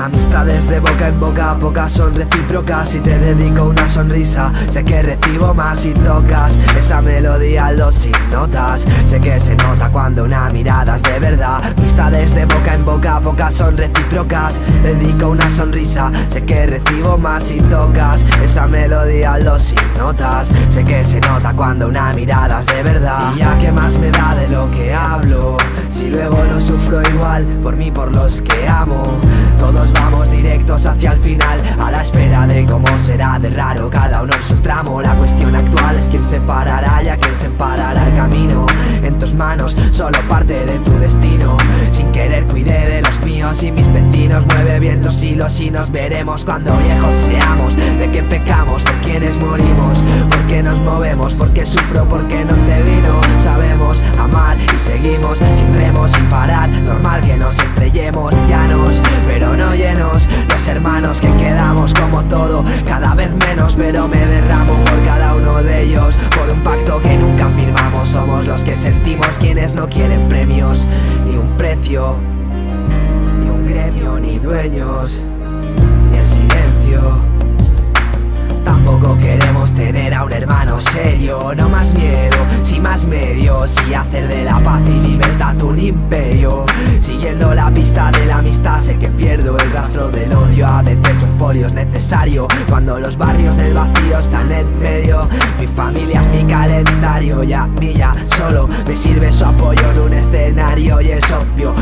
Amistades de boca en boca, pocas son recíprocas. Si te dedico una sonrisa, sé que recibo más si tocas. Esa melodía lo sin notas Sé que se nota cuando una mirada es de verdad. Amistades de boca en boca, pocas son recíprocas. Dedico una sonrisa, sé que recibo más si tocas. Esa melodía los sin notas Sé que se nota cuando una mirada es de verdad. Y ya que más me da de lo que hablo Si luego lo sufro igual, por mí, por los que amo. Todos vamos directos hacia el final A la espera de cómo será de raro Cada uno en su tramo. La cuestión actual es quién se parará Ya quién se parará el camino. En tus manos, solo parte de tu destino míos y mis vecinos Mueve bien los hilos y nos veremos cuando viejos seamos. De qué pecamos, por quienes morimos Por qué nos movemos, por qué sufro, por qué no te vino Sabemos amar y seguimos sin remos, sin parar. Normal que nos estrellemos llanos, pero no llenos. Los hermanos que quedamos como todo Cada vez menos pero me derramo por cada uno de ellos. Por un pacto que nunca firmamos Somos los que sentimos quienes no quieren premios Ni un precio gremio ni dueños. Ni el silencio. Tampoco queremos tener a un hermano serio. No más miedo, si más medios. Y hacer de la paz y libertad un imperio. Siguiendo la pista de la amistad sé que pierdo el rastro del odio. A veces un folio es necesario. Cuando los barrios del vacío están en medio. Mi familia es mi calendario. Ya mía solo me sirve su apoyo en un escenario. Y es obvio,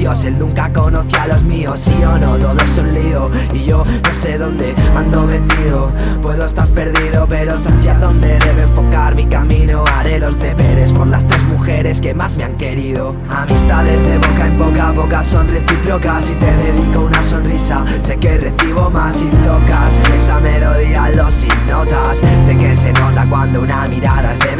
Dios Él nunca conoció a los míos, sí o no, todo es un lío. Y yo no sé dónde ando metido. Puedo estar perdido, pero sé hacia dónde debe enfocar mi camino Haré los deberes por las tres mujeres que más me han querido. Amistades de boca en boca, pocas son recíprocas. Y te dedico una sonrisa, sé que recibo más. Si tocas Esa melodía los sin notas. Sé que se nota cuando una mirada es de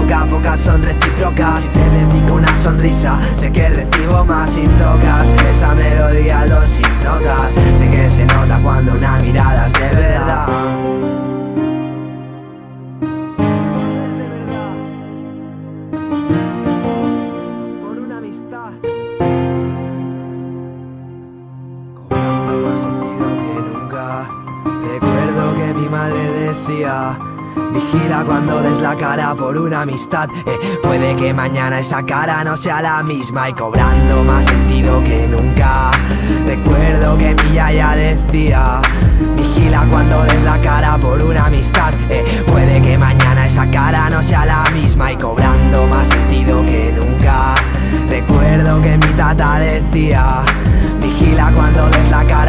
boca en boca, son recíprocas Y te dedico una sonrisa, sé que recibo más si tocas Esa melodía los sin notas Sé que se nota cuando una mirada es de verdad por una amistad. Cobrando más sentido que nunca. Recuerdo que mi madre decía. Vigila cuando des la cara por una amistad eh, Puede que mañana esa cara no sea la misma. Y cobrando más sentido que nunca. Recuerdo que mi yaya decía Vigila cuando des la cara por una amistad eh, Puede que mañana esa cara no sea la misma Y cobrando más sentido que nunca. Recuerdo que mi tata decía Vigila cuando des la cara